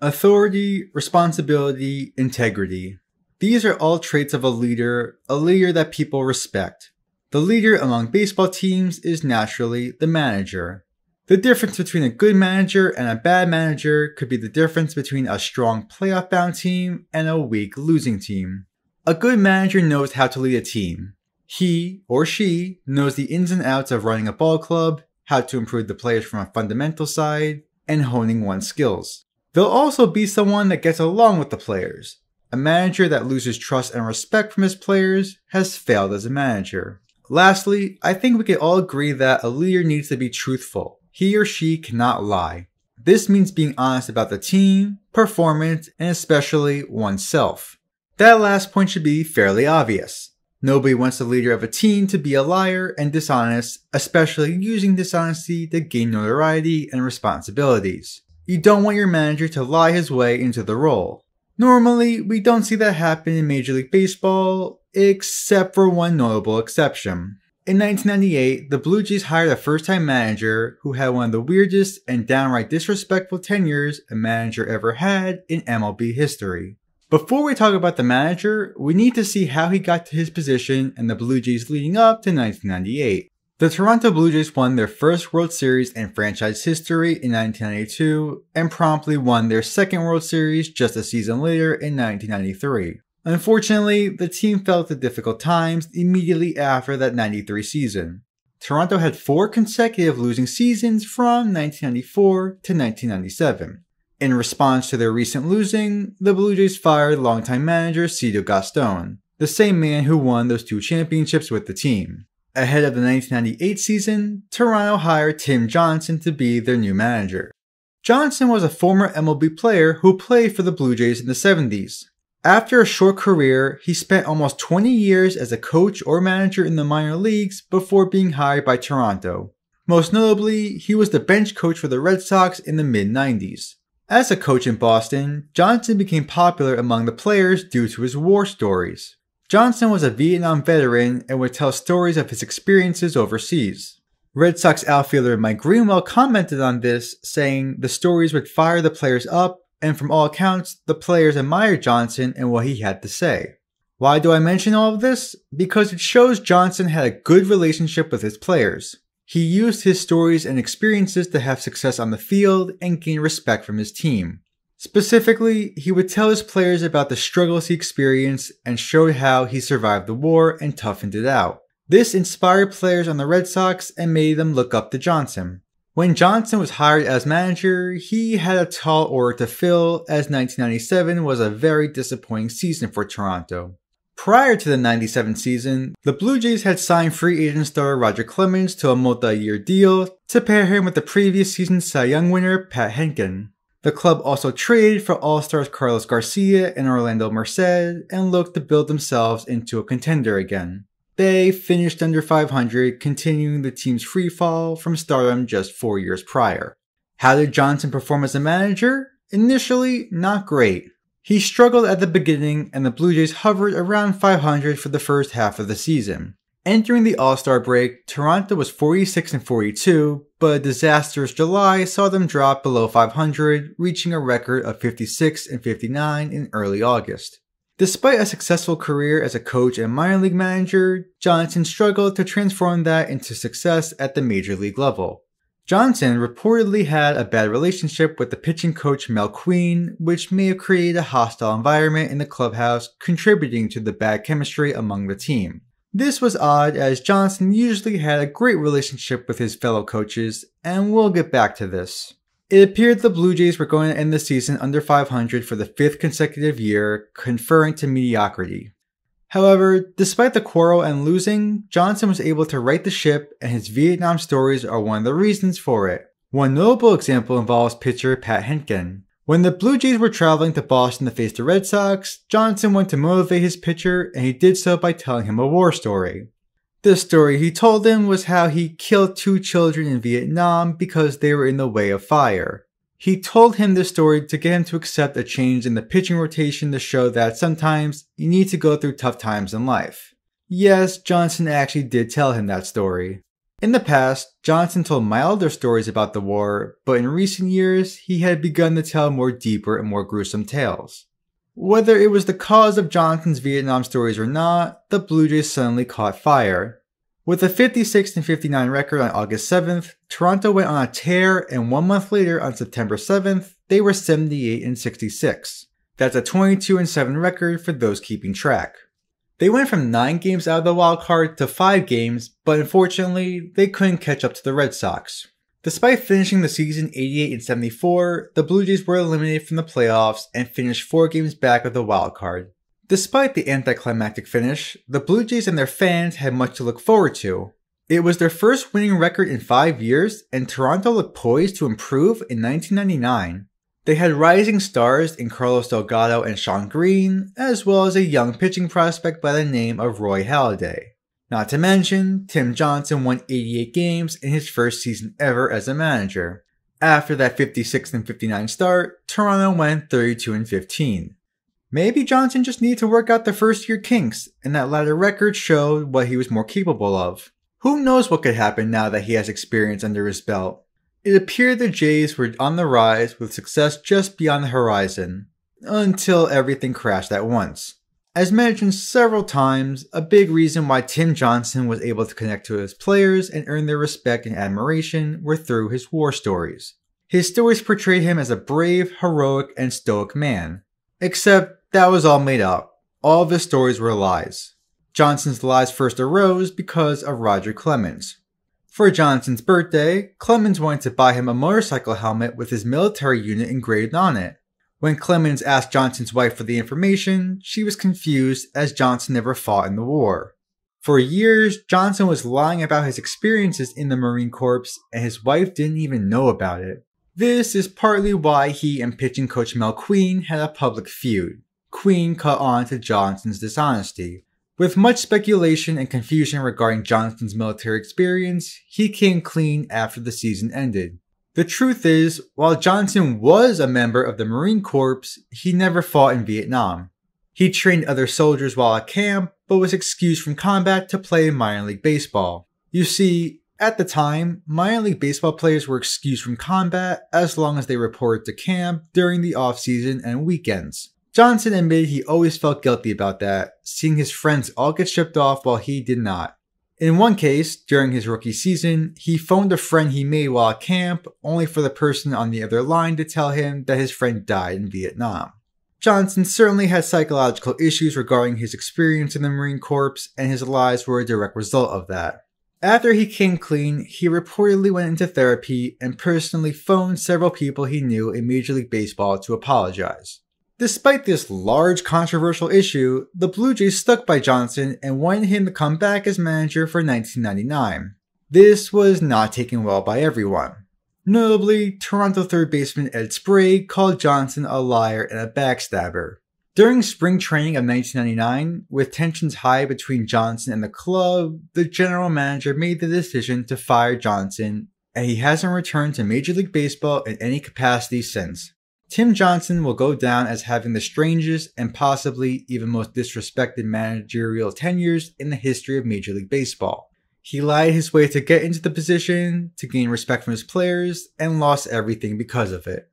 Authority, responsibility, integrity. These are all traits of a leader, a leader that people respect. The leader among baseball teams is naturally the manager. The difference between a good manager and a bad manager could be the difference between a strong playoff bound team and a weak losing team. A good manager knows how to lead a team. He or she knows the ins and outs of running a ball club, how to improve the players from a fundamental side, and honing one's skills. They'll also be someone that gets along with the players. A manager that loses trust and respect from his players has failed as a manager. Lastly, I think we can all agree that a leader needs to be truthful. He or she cannot lie. This means being honest about the team, performance, and especially oneself. That last point should be fairly obvious. Nobody wants the leader of a team to be a liar and dishonest, especially using dishonesty to gain notoriety and responsibilities. You don't want your manager to lie his way into the role. Normally, we don't see that happen in Major League Baseball, except for one notable exception. In 1998, the Blue Jays hired a first time manager who had one of the weirdest and downright disrespectful tenures a manager ever had in MLB history. Before we talk about the manager, we need to see how he got to his position in the Blue Jays leading up to 1998. The Toronto Blue Jays won their first World Series in franchise history in 1992 and promptly won their second World Series just a season later in 1993. Unfortunately, the team fell into difficult times immediately after that 93 season. Toronto had four consecutive losing seasons from 1994 to 1997. In response to their recent losing, the Blue Jays fired longtime manager Cito Gaston, the same man who won those two championships with the team. Ahead of the 1998 season, Toronto hired Tim Johnson to be their new manager. Johnson was a former MLB player who played for the Blue Jays in the 70s, after a short career, he spent almost 20 years as a coach or manager in the minor leagues before being hired by Toronto. Most notably, he was the bench coach for the Red Sox in the mid 90s. As a coach in Boston, Johnson became popular among the players due to his war stories. Johnson was a Vietnam veteran and would tell stories of his experiences overseas. Red Sox outfielder Mike Greenwell commented on this, saying the stories would fire the players up and from all accounts, the players admired Johnson and what he had to say. Why do I mention all of this? Because it shows Johnson had a good relationship with his players. He used his stories and experiences to have success on the field and gain respect from his team. Specifically, he would tell his players about the struggles he experienced and showed how he survived the war and toughened it out. This inspired players on the Red Sox and made them look up to Johnson. When Johnson was hired as manager, he had a tall order to fill as 1997 was a very disappointing season for Toronto. Prior to the 97 season, the Blue Jays had signed free agent star Roger Clemens to a multi-year deal to pair him with the previous season's Cy Young winner Pat Hentgen. The club also traded for All-Stars Carlos Garcia and Orlando Merced and looked to build themselves into a contender again. They finished under 500, continuing the team's free fall from stardom just four years prior. How did Johnson perform as a manager? Initially, not great. He struggled at the beginning, and the Blue Jays hovered around 500 for the first half of the season. Entering the All Star break, Toronto was 46 and 42, but a disastrous July saw them drop below 500, reaching a record of 56 and 59 in early August. Despite a successful career as a coach and minor league manager, Johnson struggled to transform that into success at the major league level. Johnson reportedly had a bad relationship with the pitching coach Mel Queen, which may have created a hostile environment in the clubhouse, contributing to the bad chemistry among the team. This was odd as Johnson usually had a great relationship with his fellow coaches, and we'll get back to this. It appeared the Blue Jays were going to end the season under 500 for the fifth consecutive year, conferring to mediocrity. However, despite the quarrel and losing, Johnson was able to right the ship, and his Vietnam stories are one of the reasons for it. One notable example involves pitcher Pat Hentgen. When the Blue Jays were traveling to Boston to face the Red Sox, Johnson went to motivate his pitcher, and he did so by telling him a war story. The story he told him was how he killed two children in Vietnam because they were in the way of fire. He told him this story to get him to accept a change in the pitching rotation to show that sometimes you need to go through tough times in life. Yes, Johnson actually did tell him that story. In the past, Johnson told milder stories about the war, but in recent years, he had begun to tell more deeper and more gruesome tales. Whether it was the cause of Johnson's Vietnam stories or not, the Blue Jays suddenly caught fire. With a 56 59 record on August 7th, Toronto went on a tear, and one month later, on September 7th, they were 78 and 66. That's a 22 and 7 record for those keeping track. They went from 9 games out of the wild card to 5 games, but unfortunately, they couldn't catch up to the Red Sox. Despite finishing the season 88 and 74, the Blue Jays were eliminated from the playoffs and finished 4 games back of the wild card. Despite the anticlimactic finish, the Blue Jays and their fans had much to look forward to. It was their first winning record in 5 years, and Toronto looked poised to improve in 1999. They had rising stars in Carlos Delgado and Shawn Green, as well as a young pitching prospect by the name of Roy Halladay. Not to mention, Tim Johnson won 88 games in his first season ever as a manager. After that 56 and 59 start, Toronto went 32 and 15. Maybe Johnson just needed to work out the first year kinks, and that latter record showed what he was more capable of. Who knows what could happen now that he has experience under his belt? It appeared the Jays were on the rise with success just beyond the horizon, until everything crashed at once. As mentioned several times, a big reason why Tim Johnson was able to connect to his players and earn their respect and admiration were through his war stories. His stories portrayed him as a brave, heroic, and stoic man. Except that was all made up. All of his stories were lies. Johnson's lies first arose because of Roger Clemens, for Johnson's birthday, Clemens wanted to buy him a motorcycle helmet with his military unit engraved on it. When Clemens asked Johnson's wife for the information, she was confused as Johnson never fought in the war. For years, Johnson was lying about his experiences in the Marine Corps, and his wife didn't even know about it. This is partly why he and pitching coach Mel Queen had a public feud. Queen caught on to Johnson's dishonesty, with much speculation and confusion regarding Johnson's military experience, he came clean after the season ended. The truth is, while Johnson was a member of the Marine Corps, he never fought in Vietnam. He trained other soldiers while at camp, but was excused from combat to play minor league baseball. You see, at the time, minor league baseball players were excused from combat as long as they reported to camp during the off season and weekends. Johnson admitted he always felt guilty about that, seeing his friends all get shipped off while he did not. In one case, during his rookie season, he phoned a friend he made while at camp, only for the person on the other line to tell him that his friend died in Vietnam. Johnson certainly had psychological issues regarding his experience in the Marine Corps, and his lies were a direct result of that. After he came clean, he reportedly went into therapy and personally phoned several people he knew in Major League Baseball to apologize. Despite this large controversial issue, the Blue Jays stuck by Johnson and wanted him to come back as manager for 1999. This was not taken well by everyone. Notably, Toronto third baseman Ed Sprague called Johnson a liar and a backstabber. During spring training of 1999, with tensions high between Johnson and the club, the general manager made the decision to fire Johnson, and he hasn't returned to Major League Baseball in any capacity since. Tim Johnson will go down as having the strangest and possibly even most disrespected managerial tenures in the history of Major League Baseball. He lied his way to get into the position, to gain respect from his players, and lost everything because of it.